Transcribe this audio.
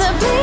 a blink.